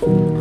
you